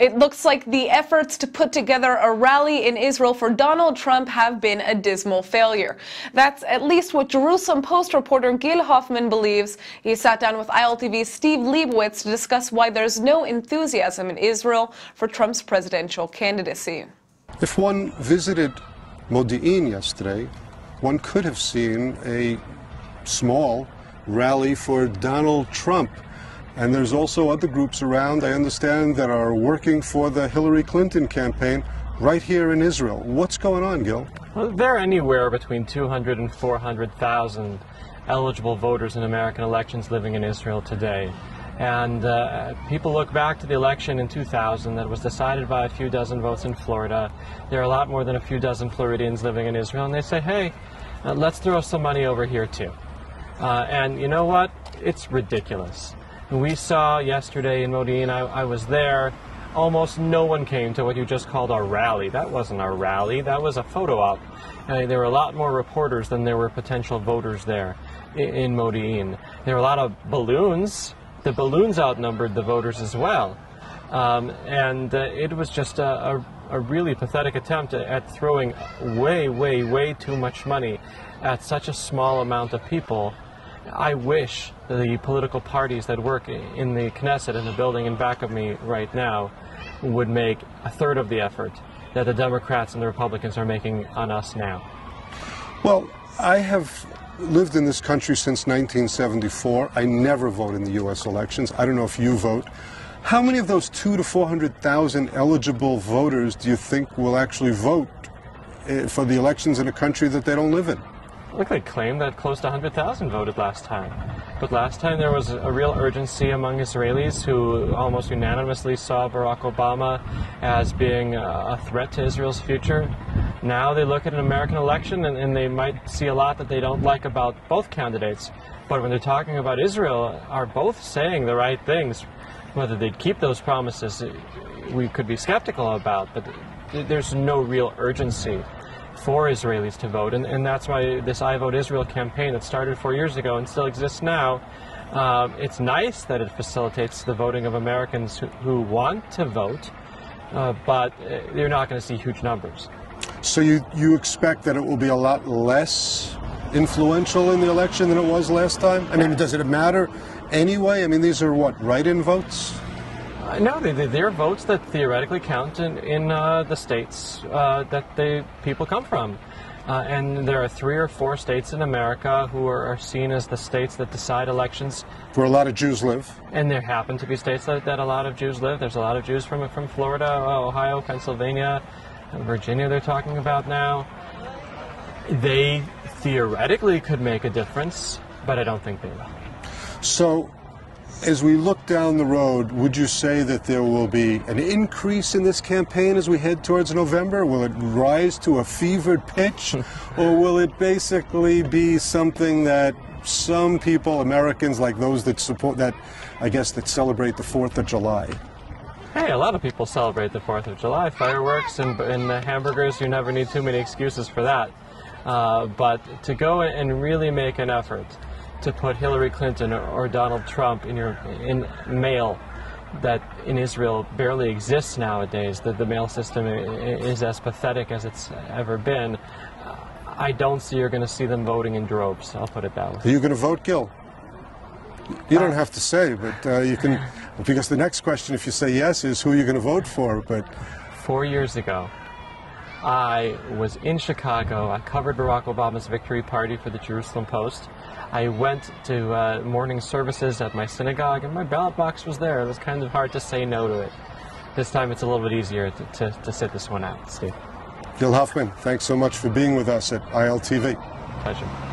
It looks like the efforts to put together a rally in Israel for Donald Trump have been a dismal failure. That's at least what Jerusalem Post reporter Gil Hoffman believes. He sat down with ILTV's Steve Leibowitz to discuss why there's no enthusiasm in Israel for Trump's presidential candidacy. If one visited Modi'in yesterday, one could have seen a small rally for Donald Trump. And there's also other groups around, I understand, that are working for the Hillary Clinton campaign right here in Israel. What's going on, Gil? Well, there are anywhere between 200 and 400,000 eligible voters in American elections living in Israel today. And uh, people look back to the election in 2000 that was decided by a few dozen votes in Florida. There are a lot more than a few dozen Floridians living in Israel, and they say, hey, uh, let's throw some money over here too. Uh, and you know what? It's ridiculous. We saw yesterday in Modi'in, I, I was there, almost no one came to what you just called our rally. That wasn't our rally, that was a photo op. Uh, there were a lot more reporters than there were potential voters there in, in Modi'in. There were a lot of balloons. The balloons outnumbered the voters as well. Um, and uh, it was just a, a, a, really pathetic attempt at throwing way, way, way too much money at such a small amount of people I wish the political parties that work in the Knesset, in the building in back of me right now, would make a third of the effort that the Democrats and the Republicans are making on us now. Well, I have lived in this country since 1974. I never vote in the U.S. elections. I don't know if you vote. How many of those two to 400,000 eligible voters do you think will actually vote eh, for the elections in a country that they don't live in? Look, they claim that close to 100,000 voted last time. But last time there was a real urgency among Israelis who almost unanimously saw Barack Obama as being a threat to Israel's future. Now they look at an American election and, and they might see a lot that they don't like about both candidates. But when they're talking about Israel, are both saying the right things. Whether they'd keep those promises, we could be skeptical about, but there's no real urgency for Israelis to vote, and, and that's why this I Vote Israel campaign that started four years ago and still exists now, um, it's nice that it facilitates the voting of Americans who, who want to vote, uh, but uh, you're not going to see huge numbers. So you, you expect that it will be a lot less influential in the election than it was last time? I mean, does it matter anyway? I mean, these are what, write-in votes? Uh, no, they, they, are votes that theoretically count in, in uh, the states uh, that the people come from. Uh, and there are three or four states in America who are, are, seen as the states that decide elections. Where a lot of Jews live. And there happen to be states that, that a lot of Jews live. There's a lot of Jews from, from Florida, Ohio, Pennsylvania, Virginia they're talking about now. They theoretically could make a difference, but I don't think they will. So as we look down the road, would you say that there will be an increase in this campaign as we head towards November? Will it rise to a fevered pitch? or will it basically be something that some people, Americans like those that support that, I guess, that celebrate the 4th of July? Hey, a lot of people celebrate the 4th of July. Fireworks and, and hamburgers, you never need too many excuses for that. Uh, but to go and really make an effort to put Hillary Clinton or, or Donald Trump in your in mail that in Israel barely exists nowadays, that the mail system is as pathetic as it's ever been, I don't see you're going to see them voting in droves. I'll put it that way. Are you going to vote, Gil? You don't have to say, but uh, you can, because the next question, if you say yes, is who are you going to vote for? But four years ago, I was in Chicago. I covered Barack Obama's victory party for the Jerusalem Post. I went to uh, morning services at my synagogue, and my ballot box was there. It was kind of hard to say no to it. This time it's a little bit easier to, to, to sit this one out, Steve. Gil Hoffman, thanks so much for being with us at ILTV. Pleasure.